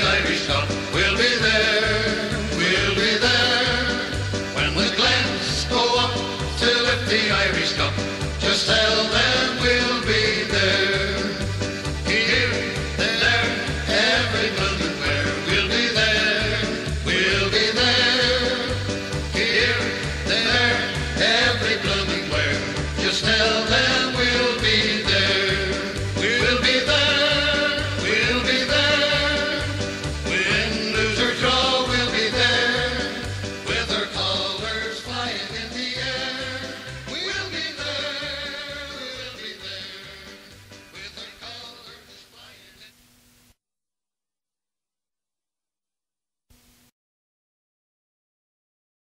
great Irish Scot. We'll be there, we'll be there. When the glens go up to lift the Irish Cup, just tell them we'll be there. Here, there, every